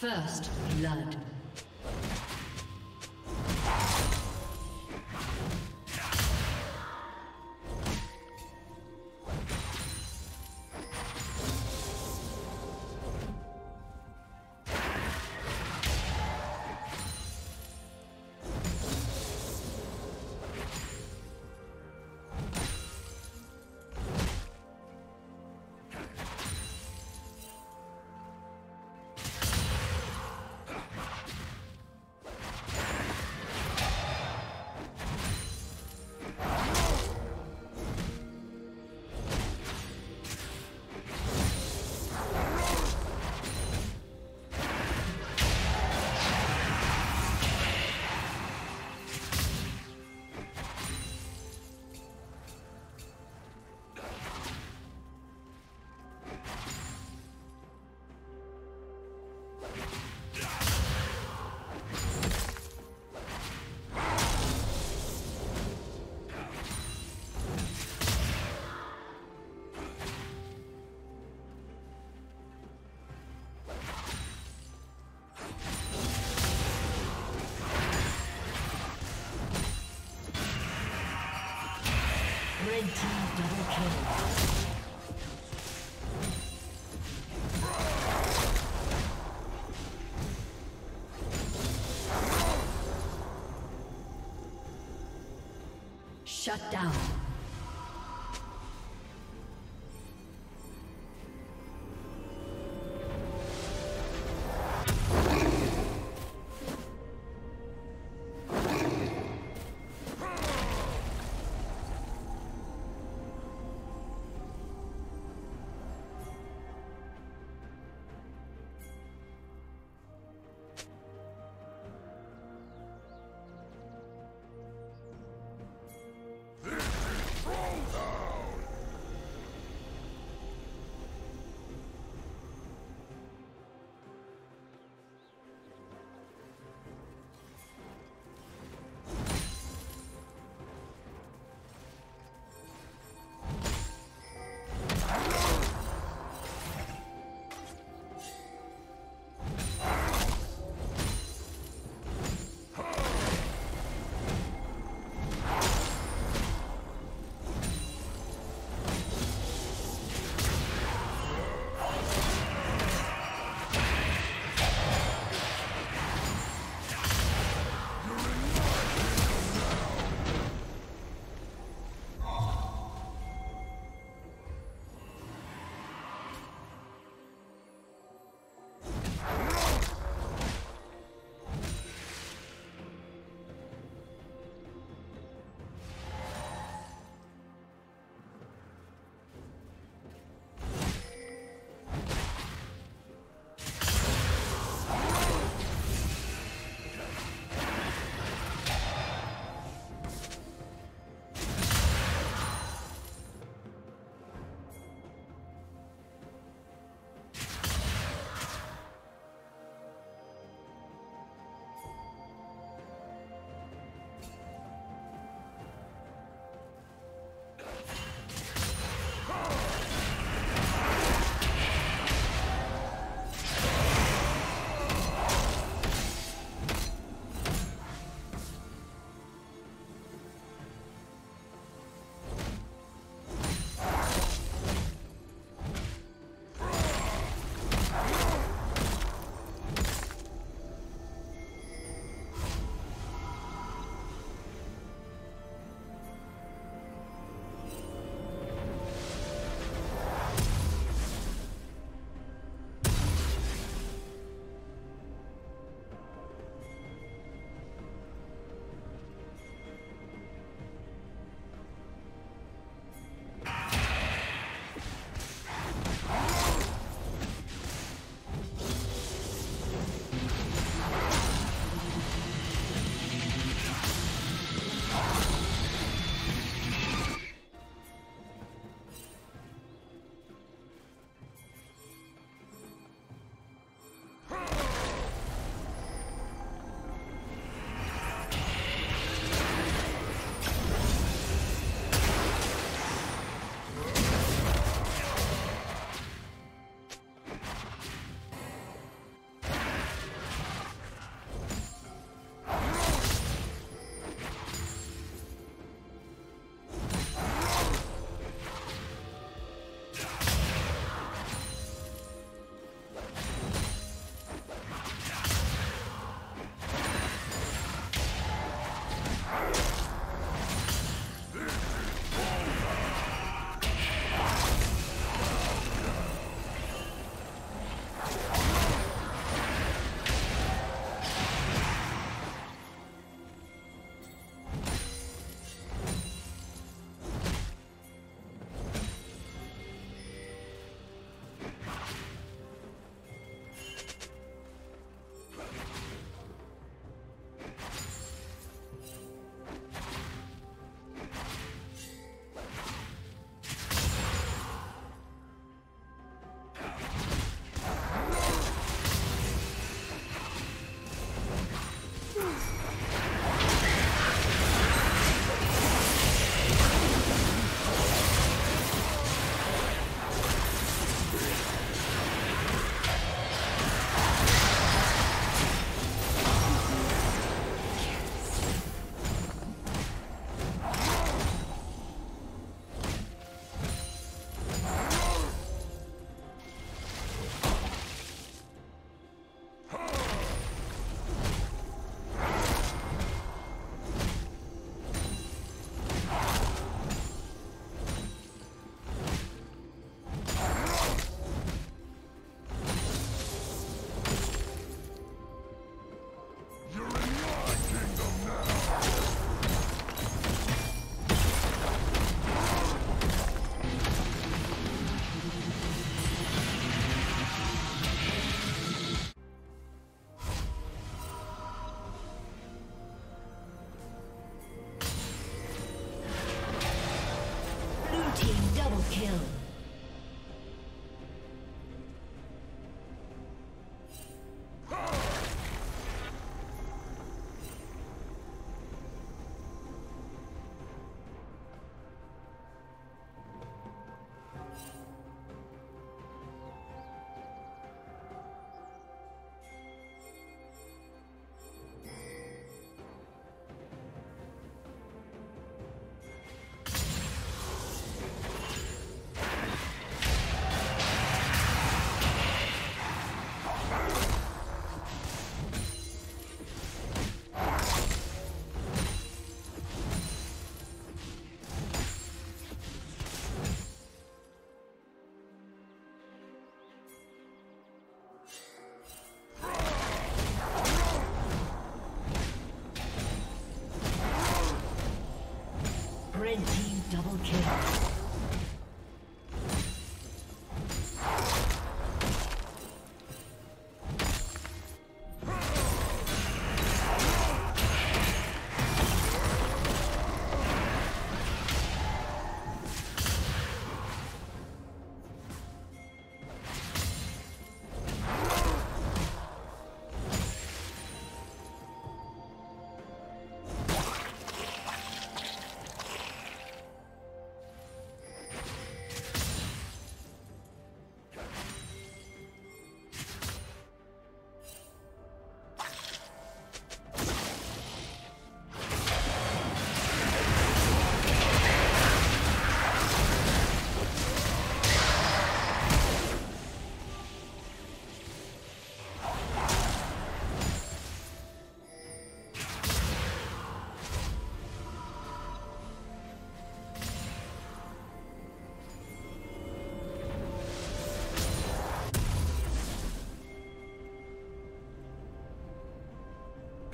First blood. Shut down.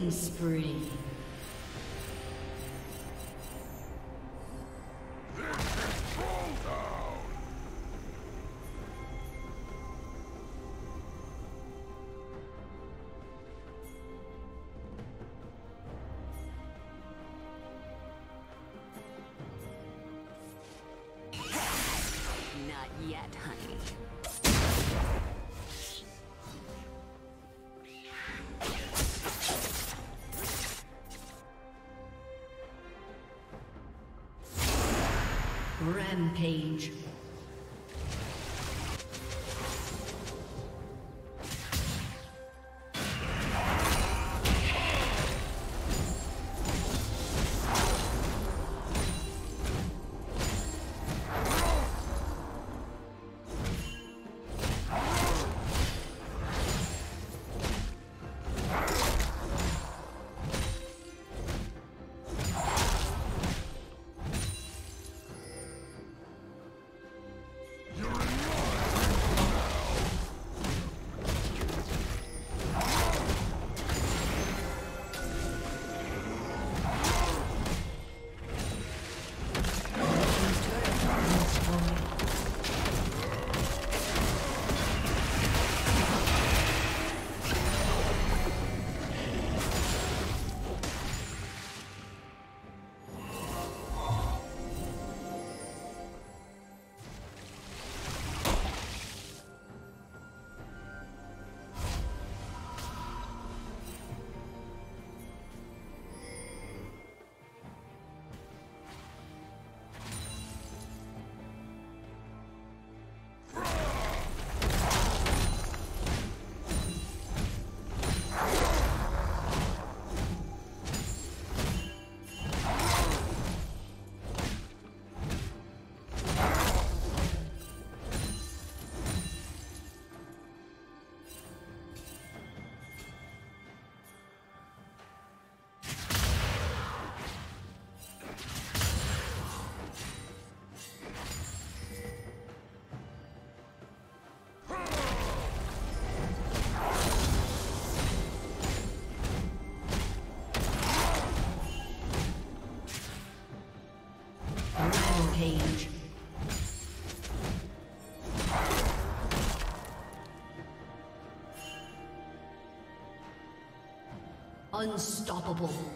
Killing spree. Rampage. Unstoppable.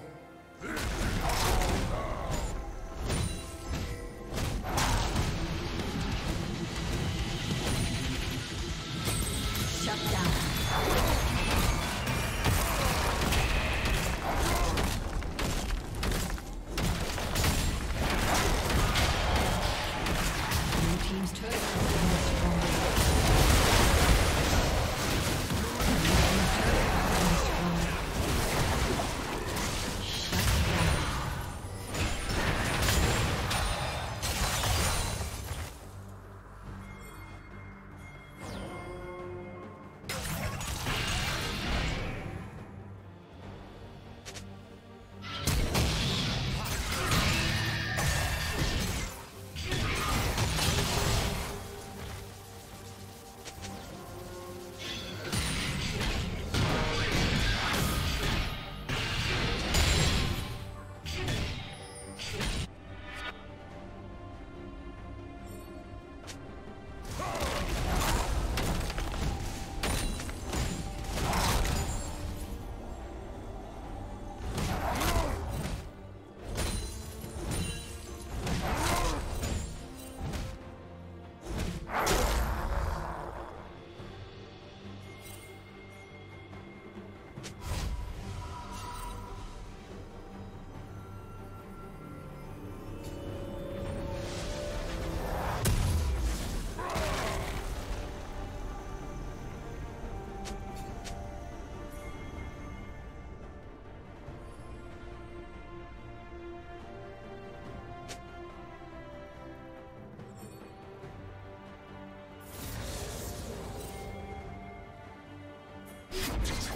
Jesus.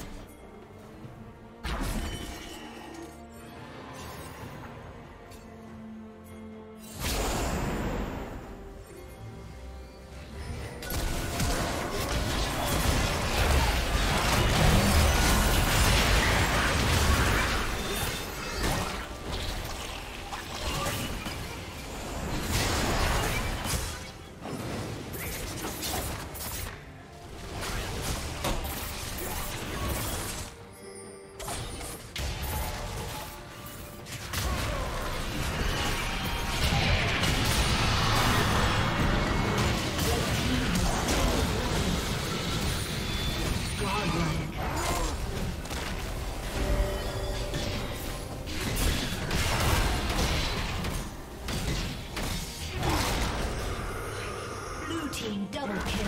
Double kill.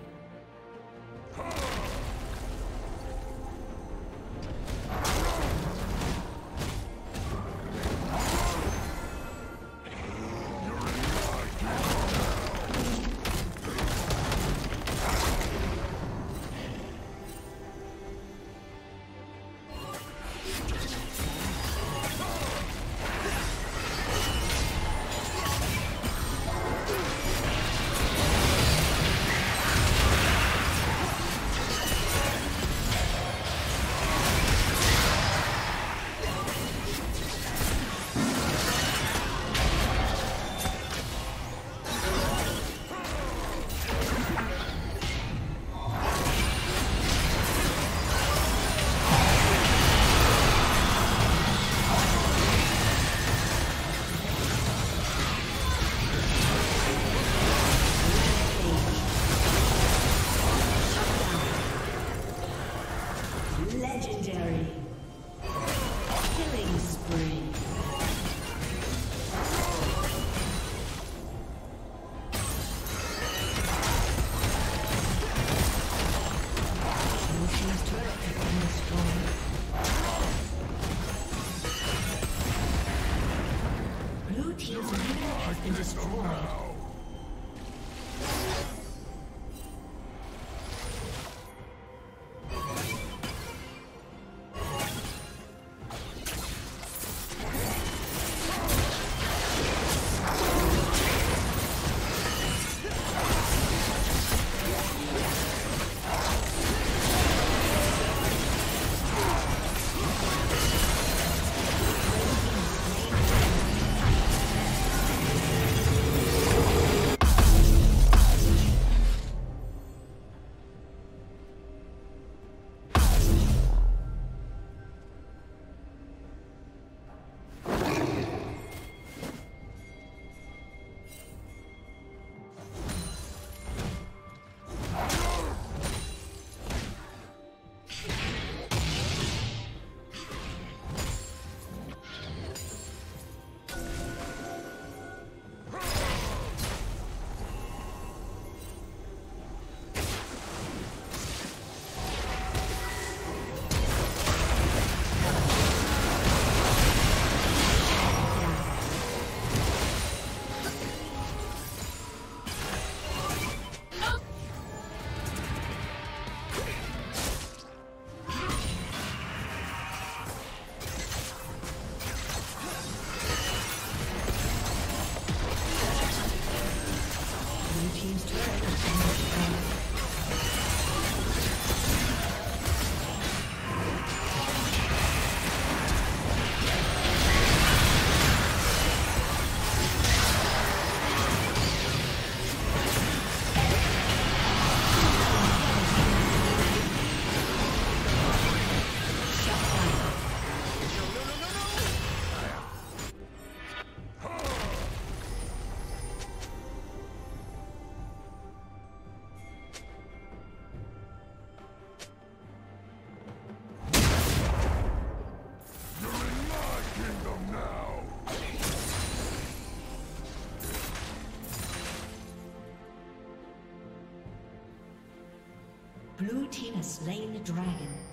Slain the dragon.